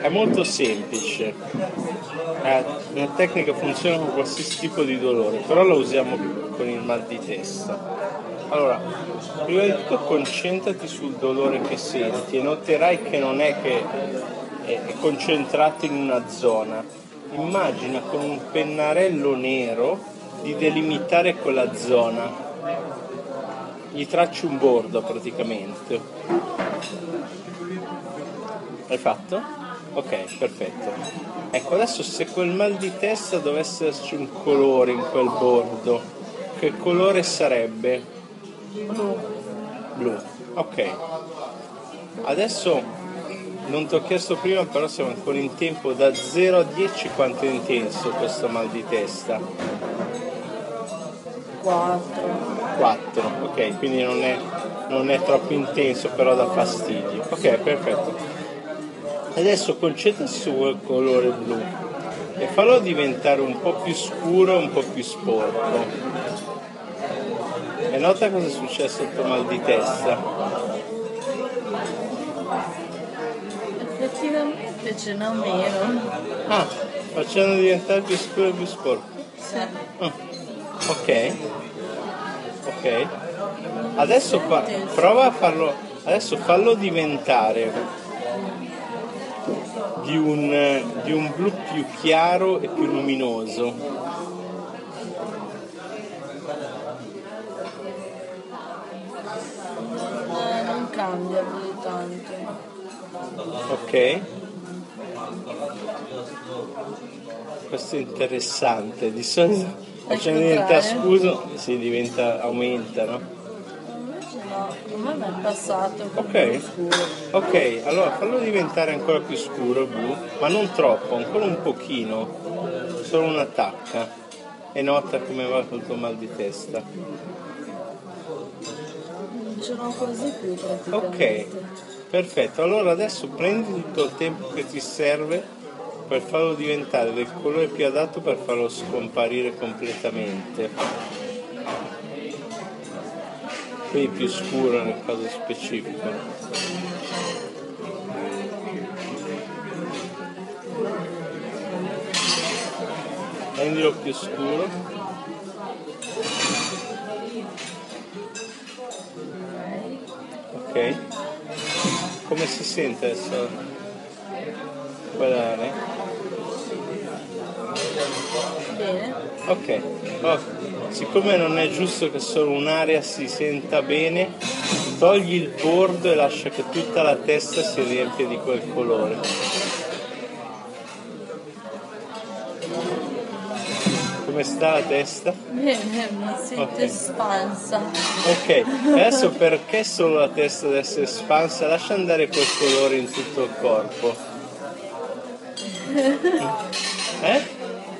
È molto semplice, eh, la tecnica funziona con qualsiasi tipo di dolore, però la usiamo con il mal di testa. Allora, prima di tutto concentrati sul dolore che senti e noterai che non è che è concentrato in una zona. Immagina con un pennarello nero di delimitare quella zona. Gli tracci un bordo praticamente. Hai fatto? Ok, perfetto. Ecco, adesso se quel mal di testa dovesse esserci un colore in quel bordo, che colore sarebbe? Blu. Blu. Ok. Adesso non ti ho chiesto prima, però siamo ancora in tempo da 0 a 10 quanto è intenso questo mal di testa? 4. 4, ok, quindi non è, non è troppo intenso, però dà fastidio. Ok, perfetto. Adesso concentrati su quel colore blu e fallo diventare un po' più scuro, un po' più sporco. E nota cosa è successo al tuo mal di testa. Effettivamente ce n'ho meno. Ah, facendo diventare più scuro e più sporco. Sì. Ah, ok. Ok. Adesso fa- prova a farlo. Adesso fallo diventare di un, di un blu più chiaro e più luminoso. Non cambia più di tanto. Ok. Questo è interessante. Di solito facendo diventare scuso si diventa, aumenta, no? No, mi è passato Ok. Ok, allora fallo diventare ancora più scuro il blu, ma non troppo, ancora un pochino, solo una tacca. E nota come va col tuo mal di testa. Non ce l'ho quasi più Ok, praticamente. perfetto. Allora adesso prendi tutto il tempo che ti serve per farlo diventare del colore più adatto per farlo scomparire completamente. Quindi più scuro nel caso specifico. Rendilo più scuro. Ok. Come si sente adesso quell'area? Bene. Ok. Oh, siccome non è giusto che solo un'area si senta bene, togli il bordo e lascia che tutta la testa si riempia di quel colore. Come sta la testa? Bene, mi sento Ok. espansa. Ok, adesso perché solo la testa deve essere espansa? Lascia andare quel colore in tutto il corpo. Eh?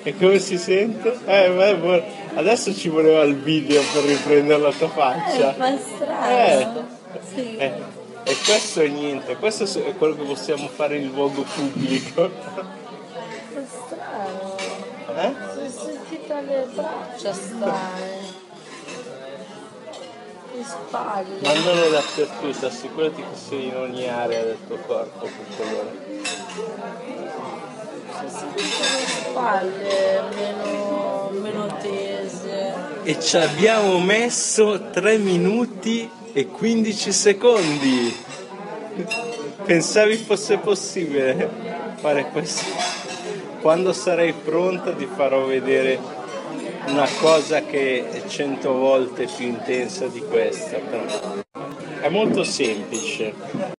E come si sente? Eh, beh. Adesso ci voleva il video per riprendere la tua Eh, faccia. fa strano. Sì. Eh, e questo è niente, questo è quello che possiamo fare in luogo pubblico. Fa strano. Eh? Si sentita le braccia strane. Le spalle. Mandalo dappertutto, assicurati che sia in ogni area del tuo corpo quel colore. Spalle meno, meno tese. E ci abbiamo messo 3 minuti e 15 secondi. Pensavi fosse possibile fare questo? Quando sarai pronta ti farò vedere una cosa che è cento volte più intensa di questa. Però. È molto semplice.